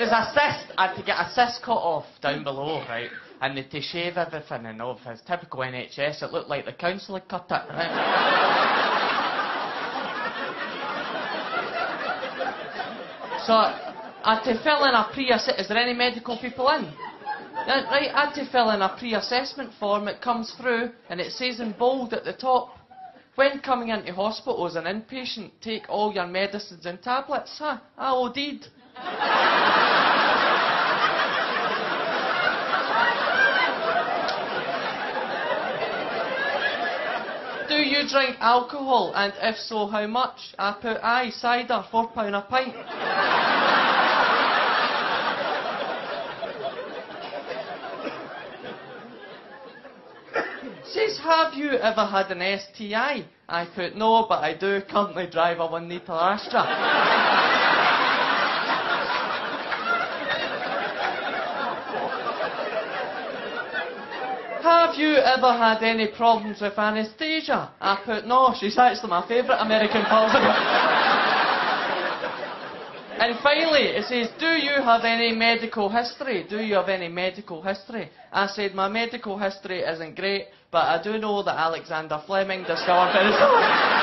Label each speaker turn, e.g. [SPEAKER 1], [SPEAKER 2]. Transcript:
[SPEAKER 1] was a cyst. I had to get a cyst cut off down below, right? And they had to shave everything and all. It's typical NHS. It looked like the council had cut it, right? so I had to fill in a pre-ass. Is there any medical people in? Right, I had to fill in a pre-assessment form. It comes through and it says in bold at the top. When coming into hospital as an inpatient, take all your medicines and tablets. Huh? I OD'd. Do you drink alcohol? And if so, how much? I put aye, cider, four pound a pint. Says, have you ever had an STI? I put no, but I do currently drive a one litre Astra. Have you ever had any problems with anaesthesia? I put no, she's actually my favourite American person. And finally, it says, Do you have any medical history? Do you have any medical history? I said, My medical history isn't great, but I do know that Alexander Fleming discovered penicillin.